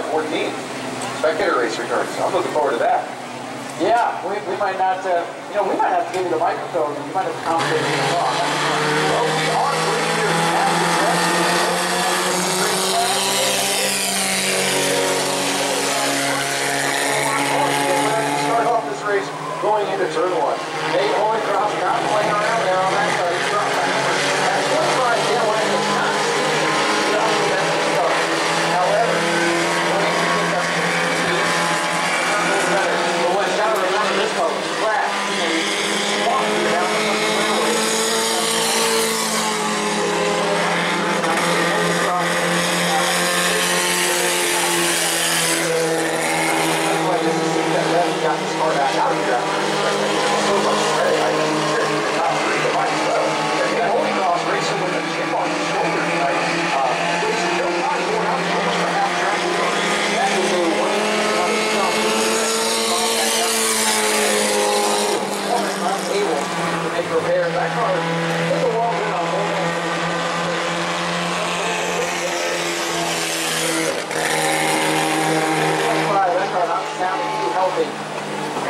July 14th. Spectator race returns. I'm looking forward to that. Yeah, we, we might not, uh, you know, we might have to give you the microphone you might have to the song. Well, we are three years after Start off this race going into turn one. Nate Holycross not playing around there on that side. He's right back. That's why Dan Wayne is not seeing the opposite end of the start. However, when he picks up speed, it's not a little better. But what you gotta remember this boat is flat. You know, you walk down the fucking railway. That's why this is that left got the start out out of here. So much credit. I mean, seriously, the top three, the might as well. And Nate Holycross racing with a chip on his shoulder tonight. Uh, racing no time going out to almost a half track. That is a one on the stump. Woman unable to make repairs. That car took a walk in on Five, that car not sounding too healthy.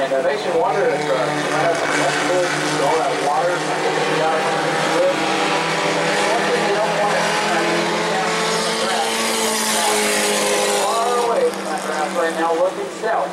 And uh, makes you wonder if uh, she might have some vegetables, all that water, something that got her on the slip. One thing you don't want is to kind of get down in the grass. Far away from that grass right now, looking south.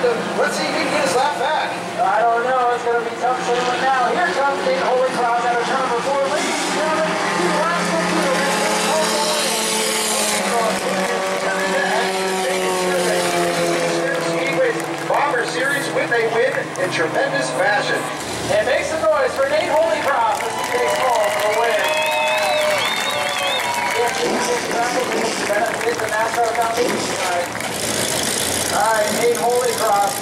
Let's see if he can get his lap back. I don't know. It's going to be tough sailing now. Here comes Nate Holycross out of turn number four. Ladies and gentlemen, he laps the. Bomber Series with a win in tremendous fashion. And make some noise for Nate Holycross as he takes for the win. Benefit the NASCAR Foundation tonight. All right, Nate Holycross.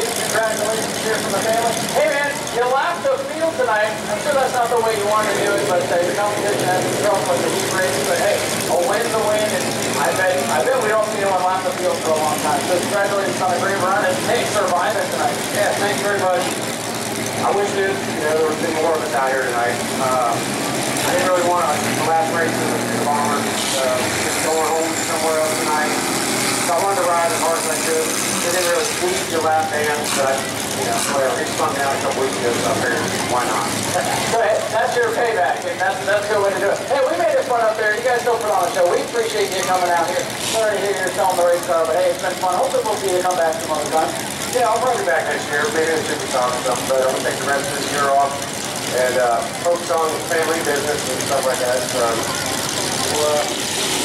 Congratulations here from the family. Hey man, you lapped the field tonight. I'm sure that's not the way you want to do it, but uh, your competition has itself like the heat race. But hey, a win's a win, and I bet I bet we don't see anyone lap the field for a long time. So congratulations on a great run, and hey, surviving tonight. Yeah, thanks very much. I wish it, you know, there was been more of us out here tonight. Um, I didn't really want to, the last race was the Bombers, uh, just going home somewhere else tonight. I wanted to ride as hard as I could. It didn't really squeeze your lap band, but, you know, whatever. He spun out a couple weeks ago, so I figured, why not? Go ahead. That's your payback, that's that's a good way to do it. Hey, we made it fun up there. You guys still put on a show. We appreciate you coming out here. Sorry to hear you're selling the race car, but hey, it's been fun. Hopefully we'll see you come back some other time. Yeah, I'll probably be back next year. Maybe in Super Stock or something, but I'm gonna take the rest of this year off and uh, focus on family business and stuff like that. So we'll, uh,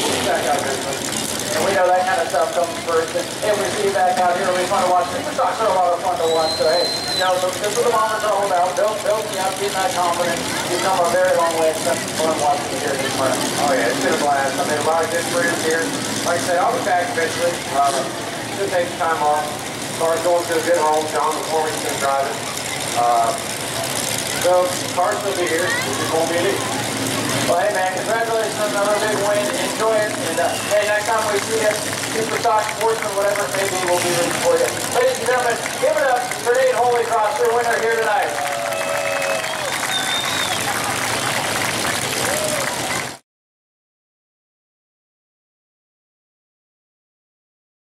we'll be back out there. soon. And we know that kind of stuff comes first. And hey, we see back out here. We fun to watch. Super Stocks are a lot of fun to watch. So hey, you know, so this is what the moments all about. Build, build, you know, getting that confidence. You've come a very long way. It's fun watching you here this morning. Oh yeah, it's been a blast. I made a lot of good friends here. Like I said, I'll be back eventually. Uh, just take some time off. Start going to a good home. John can drive it. Uh, so cars will be here. It won't be an issue. Well, hey man, congratulations on another big win. Enjoy it. And uh, hey, next time we see you, Super Stock Sportsman, whatever it may be, we'll be rooting for you. Ladies and gentlemen, give it up for Nate Holycross, your winner here tonight.